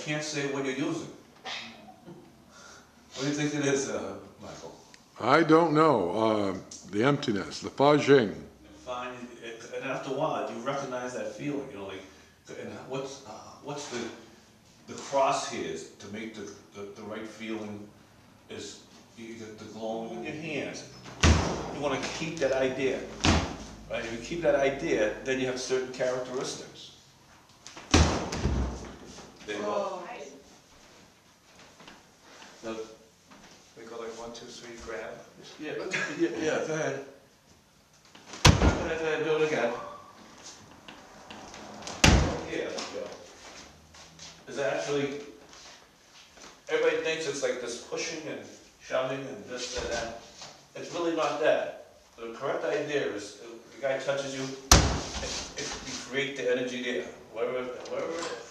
can't say what you're using. What do you think it is, uh, Michael? I don't know, uh, the emptiness, the Fajing. Fine, it- and after a while, you recognize that feeling, you know, like, and what's, uh, what's the, the crosshairs to make the, the, the right feeling is, you get the glowing in your hands. You wanna keep that idea, right? If you keep that idea, then you have certain characteristics. There you go. Now, We go like one, two, three, grab. Yeah, yeah, yeah, go ahead. Go ahead, do it again. Yeah, there you go. Is actually, everybody thinks it's like this pushing and shoving and this and that. It's really not that. The correct idea is, uh, the guy touches you, it, it, you create the energy there, wherever, wherever it is.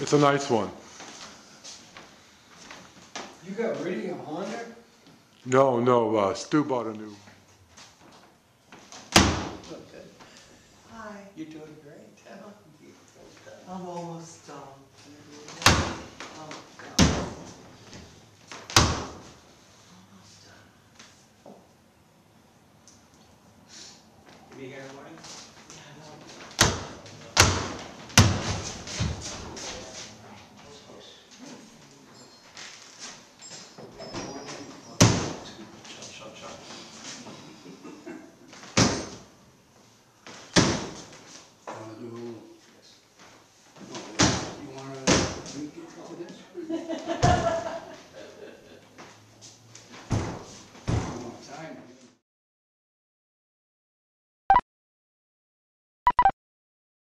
It's a nice one. You got rid of your Honda? No, no, uh, Stu bought a new. Hi, You're doing great. I'm almost done. Oh, God. Almost done. You be here in the morning? Yeah, I know. Chop, chop, chop. Wanna do, no, you wanna read all this?